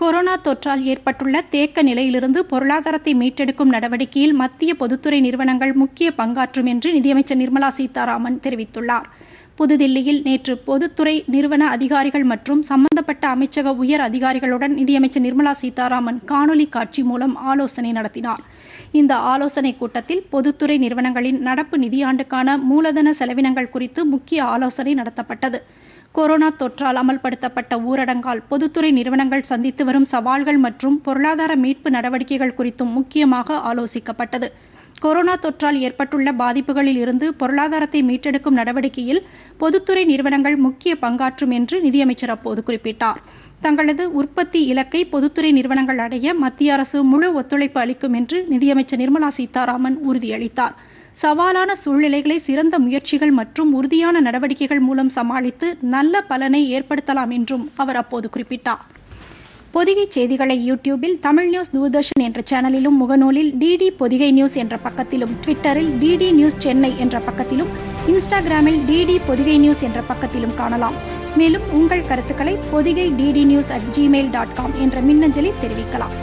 Corona தொற்றால் ஏற்பட்டுள்ள தேக்க நிலையிலிருந்து பொருளாதாரத்தை மீட்டெடுக்கும் நடவடிக்கையில் மத்திய பொதுத்துறை நிறுவனங்கள் முக்கிய பங்காற்றும் என்று நிதியமைச்சர் நிர்மலா சீதாராமன் தெரிவித்துள்ளார். புதுதில்லியில் நேற்று பொதுத்துறை நிறுவன அதிகாரிகள் மற்றும் சம்பந்தப்பட்ட அமைச்சக உயர் அதிகாரிகளுடன் நிதியமைச்சர் நிர்மலா சீதாராமன் காணொலி காட்சி மூலம் ஆலோசனை நடத்தினார். இந்த ஆலோசனைக் கூட்டத்தில் பொதுத்துறை நிறுவனங்களின் நடப்பு நிதியாண்டுக்கான மூலதன செலவினங்கள் குறித்து முக்கிய ஆலோசனை நடத்தப்பட்டது. கொரோனா தொற்றால் அமல்படுத்தப்பட்ட ஊரடங்கால் பொதுத்துறை நிறுவனங்கள் சந்தித்து வரும் சவால்கள் மற்றும் பொருளாதார மீட்பு நடவடிக்கைகள் குறித்தும் முக்கியமாக ஆலோசிக்கப்பட்டது. கொரோனா தொற்றால் ஏற்பட்டுள்ள பாதிப்புகளில் இருந்து பொருளாதாரத்தை மீட்டெடுக்கும் நடவடிக்கையில் பொதுத்துறை நிறுவனங்கள் முக்கிய பங்காற்றும் என்று நிதியமைச்சர் அப்போது குறிப்பிட்டார். தங்களது உற்பத்தி இலக்கை பொதுத்துறை நிறுவனங்கள் அடைய மத்திய அரசு முழு ஒத்துழைப்பு அளிக்கும் என்று நிதியமைச்சர் நிர்மலா சீதாராமன் உறுதியளித்தார். சவாலான சூழ்நிலைகளை சிறந்த முயற்சிகள் மற்றும் உறுதியான நடவடிக்கைகள் மூலம் சமாளித்து நல்ல பலனை ஏற்படுத்தலாம் என்றும் அவர் அப்போது குறிப்பிட்டார். பொதிகை செய்திகளை யூடியூபில் தமிழ் நியூஸ் தூர்தர்ஷன் என்ற சேனலிலும் முகநூலில் டிடி பொதிகை நியூஸ் என்ற பக்கத்திலும் ட்விட்டரில் டிடி நியூஸ் சென்னை என்ற பக்கத்திலும் இன்ஸ்டாகிராமில் டிடி பொதிகை நியூஸ் என்ற பக்கத்திலும் காணலாம். மேலும் உங்கள் கருத்துக்களை Podhigai DD news at Gmail dot com என்ற மின்னஞ்சலில் தெரிவிக்கலாம்.